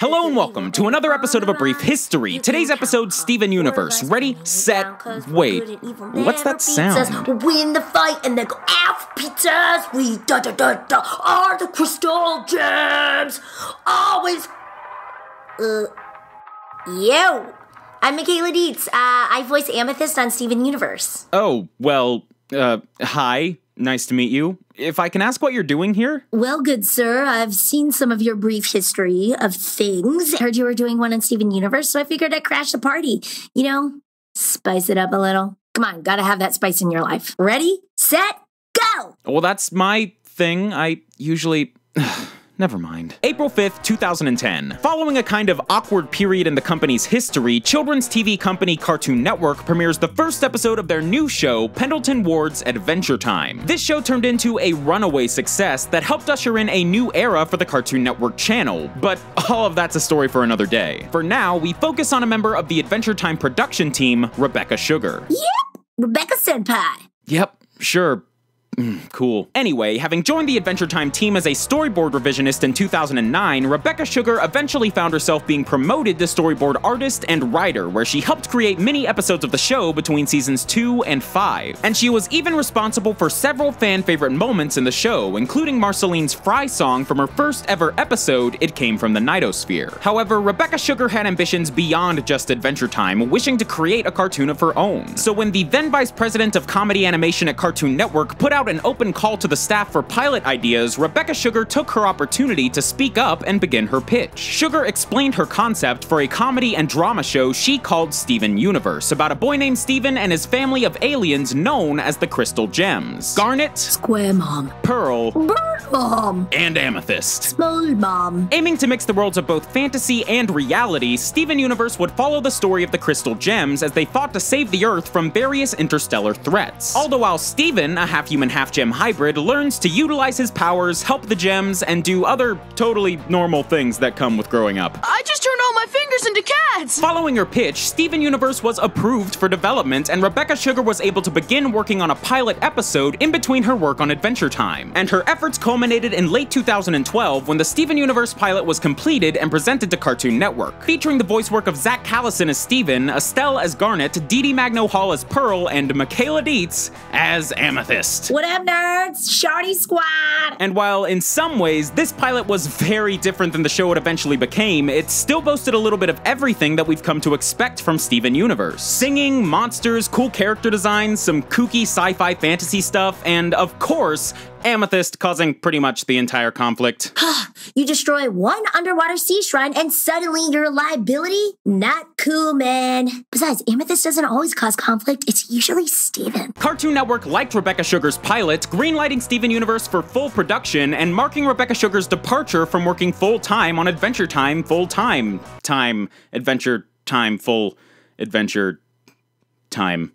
Hello and welcome to another episode of A Brief History. Today's episode, Steven Universe. Ready, set, wait. What's that sound? Win the fight and then go out pizzas. We da da da da are the crystal gems. Always. Uh, yo, I'm Michaela Dietz. Uh, I voice Amethyst on Steven Universe. Oh, well, uh, hi. Nice to meet you. If I can ask what you're doing here? Well, good sir, I've seen some of your brief history of things. I Heard you were doing one on Steven Universe, so I figured I'd crash the party. You know, spice it up a little. Come on, gotta have that spice in your life. Ready, set, go! Well, that's my thing. I usually. Never mind. April 5th, 2010. Following a kind of awkward period in the company's history, children's TV company Cartoon Network premieres the first episode of their new show, Pendleton Ward's Adventure Time. This show turned into a runaway success that helped usher in a new era for the Cartoon Network channel, but all of that's a story for another day. For now, we focus on a member of the Adventure Time production team, Rebecca Sugar. Yep, Rebecca Senpai. Yep, sure, Mm, cool. Anyway, having joined the Adventure Time team as a storyboard revisionist in 2009, Rebecca Sugar eventually found herself being promoted to storyboard artist and writer, where she helped create many episodes of the show between seasons 2 and 5. And she was even responsible for several fan favorite moments in the show, including Marceline's Fry song from her first ever episode, It Came from the Nightosphere. However, Rebecca Sugar had ambitions beyond just Adventure Time, wishing to create a cartoon of her own. So when the then vice president of comedy animation at Cartoon Network put out an open call to the staff for pilot ideas, Rebecca Sugar took her opportunity to speak up and begin her pitch. Sugar explained her concept for a comedy and drama show she called Steven Universe, about a boy named Steven and his family of aliens known as the Crystal Gems. Garnet, Square Mom, Pearl, Bird Mom, and Amethyst. Small Mom. Aiming to mix the worlds of both fantasy and reality, Steven Universe would follow the story of the Crystal Gems as they fought to save the Earth from various interstellar threats. All the while Steven, a half-human, half-gem hybrid, learns to utilize his powers, help the gems, and do other totally normal things that come with growing up. Just turned all my fingers into cats! Following her pitch, Steven Universe was approved for development, and Rebecca Sugar was able to begin working on a pilot episode in between her work on Adventure Time. And her efforts culminated in late 2012 when the Steven Universe pilot was completed and presented to Cartoon Network, featuring the voice work of Zach Callison as Steven, Estelle as Garnet, Dee Dee Magno Hall as Pearl, and Michaela Dietz as Amethyst. What up, nerds? Shardy Squad! And while in some ways this pilot was very different than the show it eventually became, it still boasted a little bit of everything that we've come to expect from Steven Universe. Singing, monsters, cool character designs, some kooky sci-fi fantasy stuff, and of course, Amethyst causing pretty much the entire conflict. You destroy one underwater sea shrine and suddenly you're a liability? Not cool, man. Besides, Amethyst doesn't always cause conflict, it's usually Steven. Cartoon Network liked Rebecca Sugar's pilot, greenlighting Steven Universe for full production and marking Rebecca Sugar's departure from working full-time on Adventure Time full-time. Time. Adventure Time full. Adventure Time.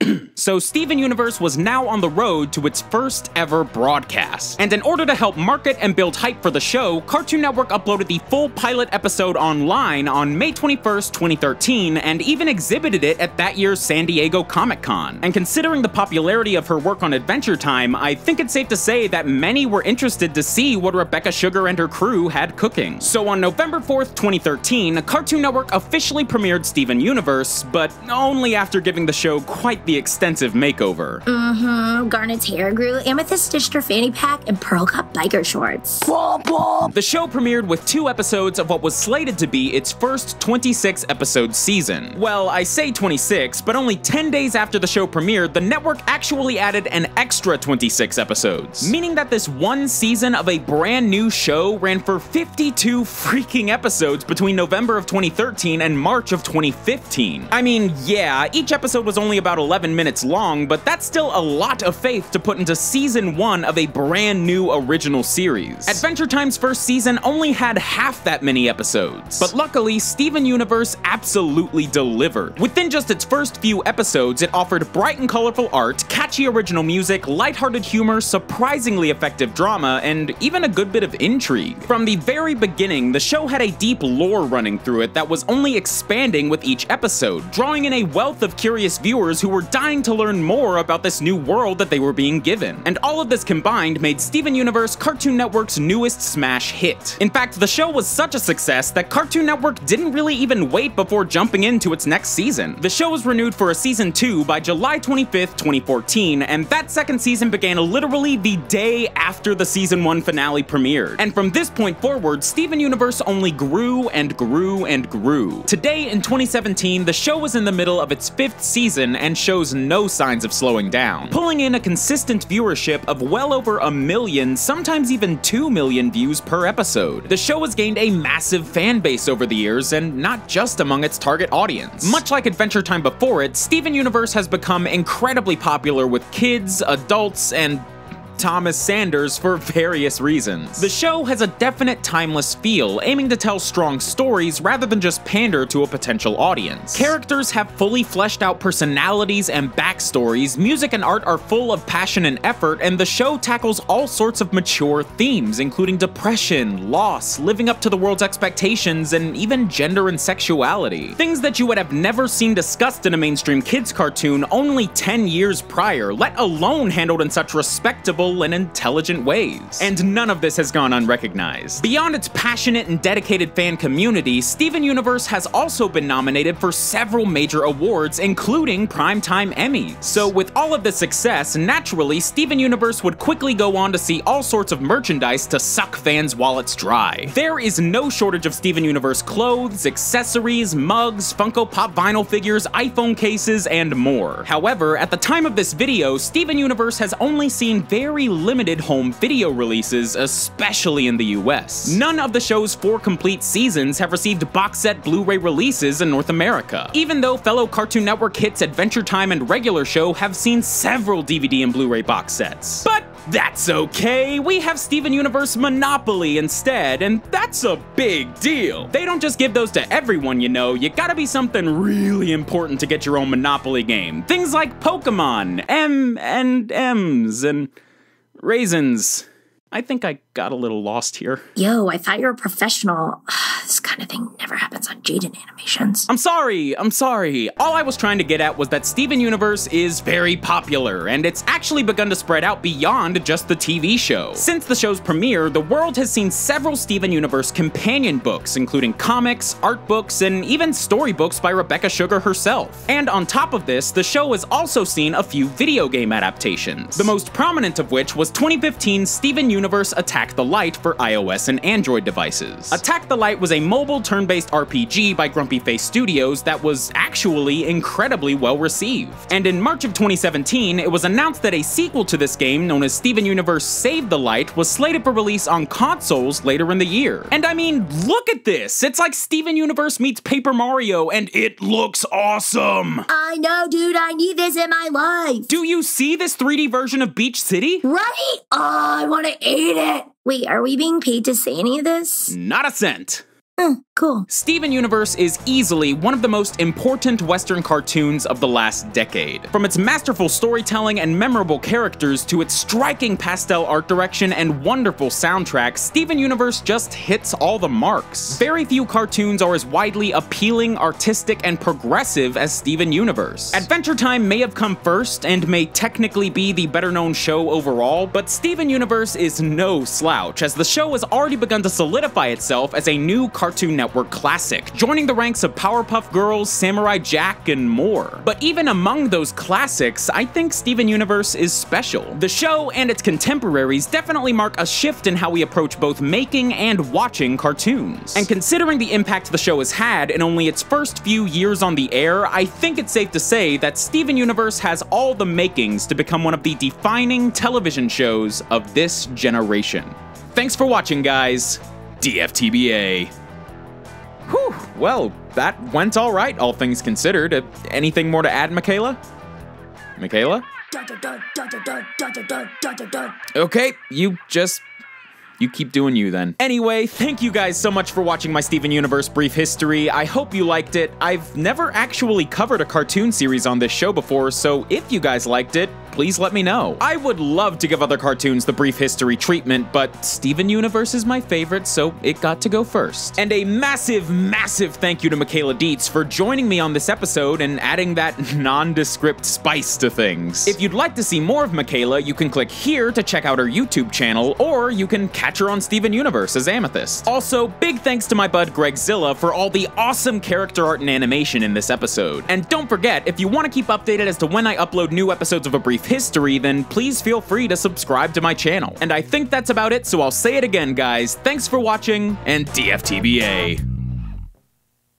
so Steven Universe was now on the road to its first ever broadcast. And in order to help market and build hype for the show, Cartoon Network uploaded the full pilot episode online on May 21st, 2013, and even exhibited it at that year's San Diego Comic-Con. And considering the popularity of her work on Adventure Time, I think it's safe to say that many were interested to see what Rebecca Sugar and her crew had cooking. So on November 4th, 2013, Cartoon Network officially premiered Steven Universe, but only after giving the show quite the extensive makeover. Mm-hmm. Garnet's hair grew, Amethyst stitched her fanny pack, and Pearl got biker shorts. The show premiered with two episodes of what was slated to be its first 26 episode season. Well, I say 26, but only 10 days after the show premiered, the network actually added an extra 26 episodes, meaning that this one season of a brand new show ran for 52 freaking episodes between November of 2013 and March of 2015. I mean, yeah, each episode was only about 11 minutes long, but that's still a lot of faith to put into season one of a brand new original series. Adventure Time's first season only had half that many episodes, but luckily, Steven Universe absolutely delivered. Within just its first few episodes, it offered bright and colorful art, catchy original music, lighthearted humor, surprisingly effective drama, and even a good bit of intrigue. From the very beginning, the show had a deep lore running through it that was only expanding with each episode, drawing in a wealth of curious viewers who were dying to learn more about this new world that they were being given. And all of this combined made Steven Universe Cartoon Network's newest smash hit. In fact, the show was such a success that Cartoon Network didn't really even wait before jumping into its next season. The show was renewed for a season 2 by July 25th, 2014, and that second season began literally the day after the season 1 finale premiered. And from this point forward, Steven Universe only grew and grew and grew. Today, in 2017, the show was in the middle of its fifth season and shows no signs of slowing down, pulling in a consistent viewership of well over a million, sometimes even 2 million views per episode. The show has gained a massive fan base over the years, and not just among its target audience. Much like Adventure Time before it, Steven Universe has become incredibly popular with kids, adults, and Thomas Sanders for various reasons. The show has a definite timeless feel, aiming to tell strong stories rather than just pander to a potential audience. Characters have fully fleshed out personalities and backstories, music and art are full of passion and effort, and the show tackles all sorts of mature themes, including depression, loss, living up to the world's expectations, and even gender and sexuality. Things that you would have never seen discussed in a mainstream kids cartoon only 10 years prior, let alone handled in such respectable and intelligent ways. And none of this has gone unrecognized. Beyond its passionate and dedicated fan community, Steven Universe has also been nominated for several major awards, including Primetime Emmys. So with all of this success, naturally, Steven Universe would quickly go on to see all sorts of merchandise to suck fans' wallets dry. There is no shortage of Steven Universe clothes, accessories, mugs, Funko Pop vinyl figures, iPhone cases, and more. However, at the time of this video, Steven Universe has only seen very very limited home video releases, especially in the US. None of the show's four complete seasons have received box set Blu-ray releases in North America, even though fellow Cartoon Network hits Adventure Time and Regular Show have seen several DVD and Blu-ray box sets. But that's okay, we have Steven Universe Monopoly instead, and that's a big deal. They don't just give those to everyone, you know, you gotta be something really important to get your own Monopoly game. Things like Pokemon, M and M's, and Raisins. I think I got a little lost here. Yo, I thought you were a professional. this kind of thing never happens on Jaiden Animations. I'm sorry, I'm sorry. All I was trying to get at was that Steven Universe is very popular, and it's actually begun to spread out beyond just the TV show. Since the show's premiere, the world has seen several Steven Universe companion books, including comics, art books, and even storybooks by Rebecca Sugar herself. And on top of this, the show has also seen a few video game adaptations, the most prominent of which was 2015 Steven Universe Attack Attack the Light for iOS and Android devices. Attack the Light was a mobile turn-based RPG by Grumpyface Studios that was actually incredibly well received. And in March of 2017, it was announced that a sequel to this game, known as Steven Universe Save the Light, was slated for release on consoles later in the year. And I mean, look at this! It's like Steven Universe meets Paper Mario, and it looks awesome! I know, dude, I need this in my life! Do you see this 3D version of Beach City? Right? Oh, I want to eat it! Wait, are we being paid to say any of this? Not a cent. Mm, cool. Steven Universe is easily one of the most important Western cartoons of the last decade. From its masterful storytelling and memorable characters to its striking pastel art direction and wonderful soundtrack, Steven Universe just hits all the marks. Very few cartoons are as widely appealing, artistic, and progressive as Steven Universe. Adventure Time may have come first and may technically be the better known show overall, but Steven Universe is no slouch, as the show has already begun to solidify itself as a new cartoon Cartoon Network classic, joining the ranks of Powerpuff Girls, Samurai Jack, and more. But even among those classics, I think Steven Universe is special. The show and its contemporaries definitely mark a shift in how we approach both making and watching cartoons. And considering the impact the show has had in only its first few years on the air, I think it's safe to say that Steven Universe has all the makings to become one of the defining television shows of this generation. Thanks for watching, guys. DFTBA. Whew, well, that went all right, all things considered. Uh, anything more to add, Michaela? Michaela? Okay, you just you keep doing you then. Anyway, thank you guys so much for watching my Steven Universe brief history. I hope you liked it. I've never actually covered a cartoon series on this show before, so if you guys liked it, please let me know. I would love to give other cartoons the brief history treatment, but Steven Universe is my favorite, so it got to go first. And a massive, massive thank you to Michaela Dietz for joining me on this episode and adding that nondescript spice to things. If you'd like to see more of Michaela, you can click here to check out her YouTube channel, or you can catch her on Steven Universe as Amethyst. Also, big thanks to my bud Gregzilla for all the awesome character art and animation in this episode. And don't forget, if you want to keep updated as to when I upload new episodes of A Brief History, then please feel free to subscribe to my channel. And I think that's about it, so I'll say it again, guys. Thanks for watching, and DFTBA.